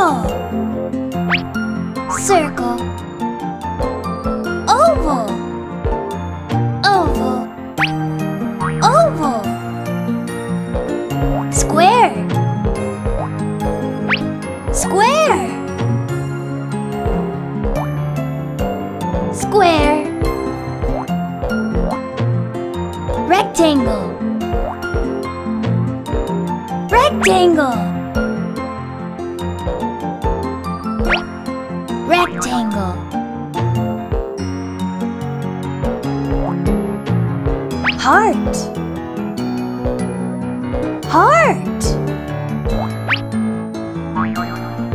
circle. Circle. Oval. Oval. Oval. Square. Square. Square. Rectangle. Rectangle. Tangle Heart. Heart.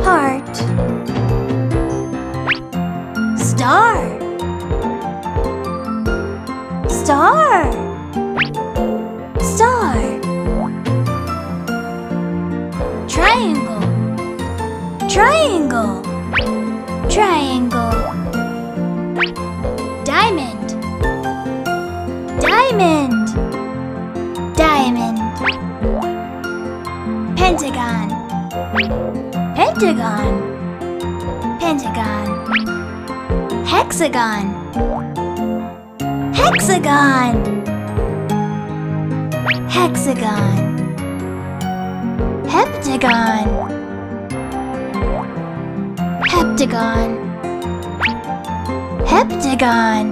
Heart. Star. Star. Star. Triangle. Triangle. Triangle. Diamond. Diamond. Diamond. Pentagon. Pentagon. Pentagon. Hexagon. Hexagon. Hexagon. Heptagon. Heptagon. Heptagon.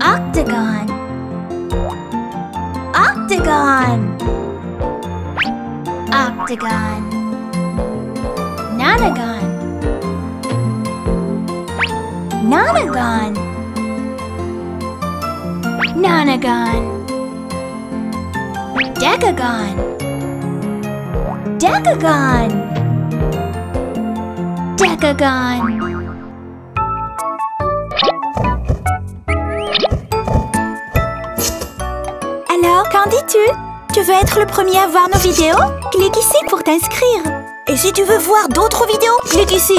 Octagon. Octagon. Octagon. Nonagon. Nonagon. Nonagon. Decagon. Decagon. Decagon. Alors, qu'en dis-tu? Tu veux être le premier à voir nos vidéos? Clique ici pour t'inscrire. Et si tu veux voir d'autres vidéos, clique ici.